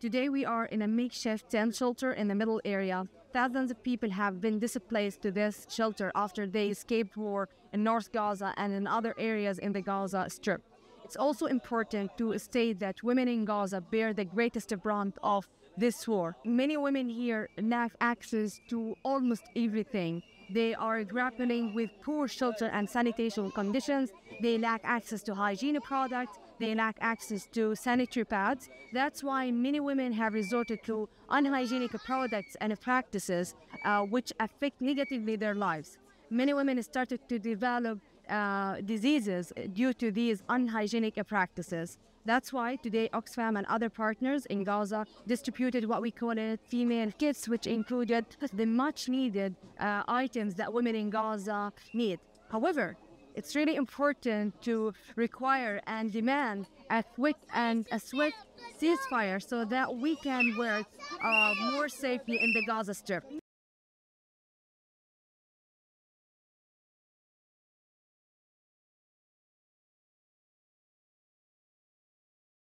Today we are in a makeshift tent shelter in the middle area. Thousands of people have been displaced to this shelter after they escaped war in North Gaza and in other areas in the Gaza Strip. It's also important to state that women in Gaza bear the greatest brunt of this war. Many women here lack access to almost everything. They are grappling with poor shelter and sanitation conditions. They lack access to hygiene products. They lack access to sanitary pads. That's why many women have resorted to unhygienic products and practices uh, which affect negatively their lives. Many women started to develop uh, diseases due to these unhygienic practices. That's why today Oxfam and other partners in Gaza distributed what we call it female kits, which included the much needed uh, items that women in Gaza need. However, it's really important to require and demand a quick and a swift ceasefire so that we can work uh, more safely in the Gaza Strip.